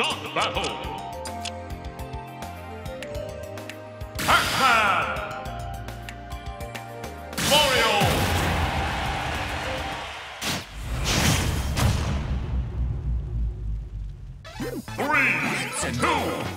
Start battle! Pac-Man! Mario! Three, two,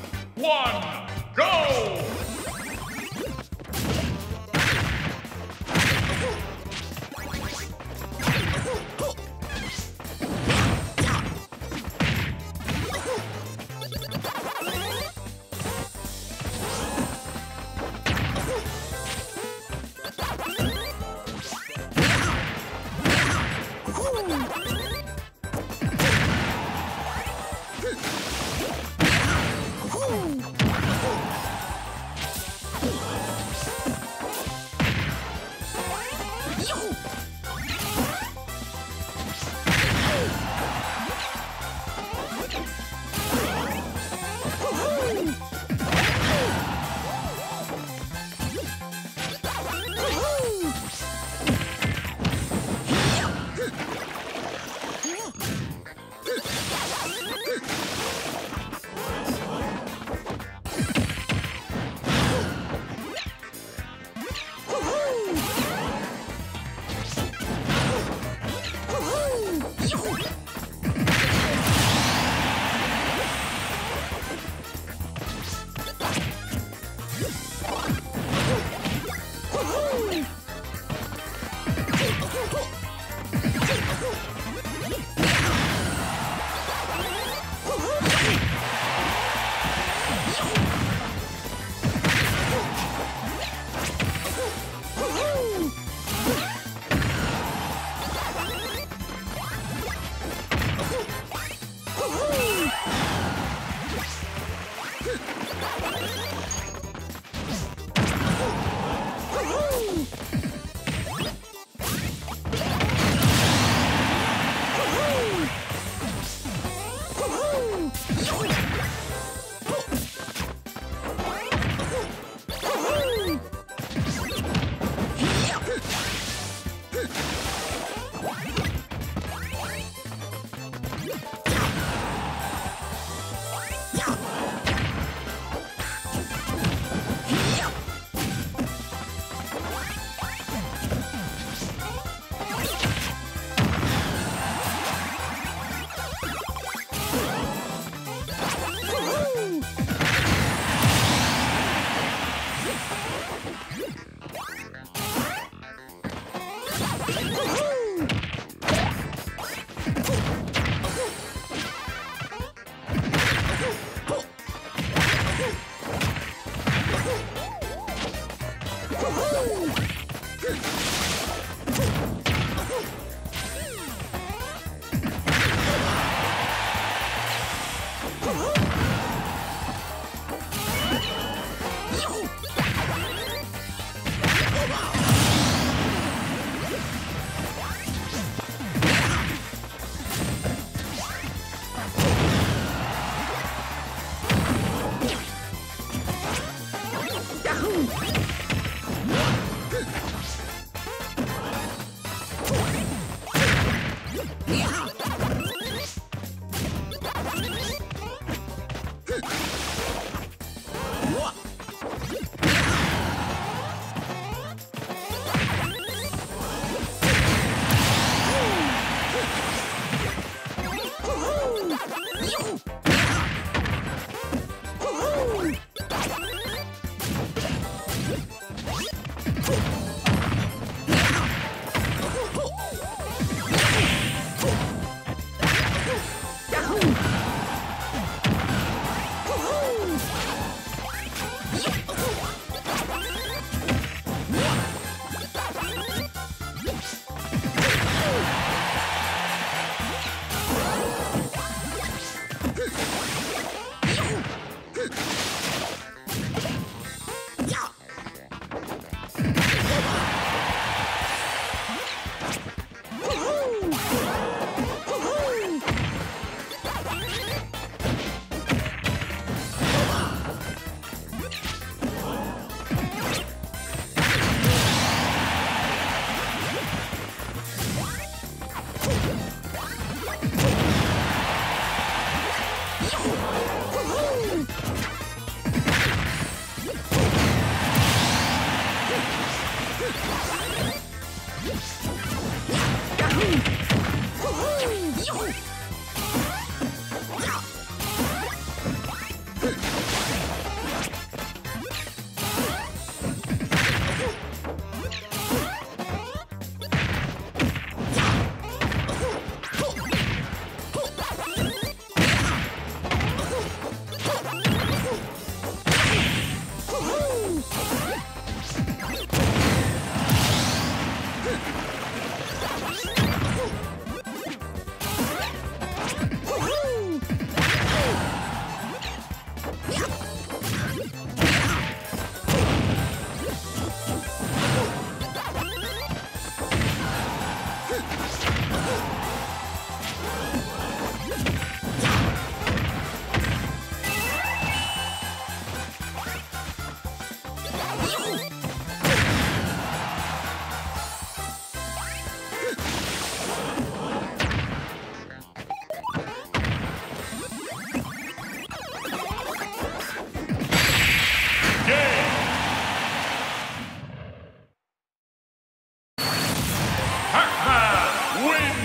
up. Yes! win.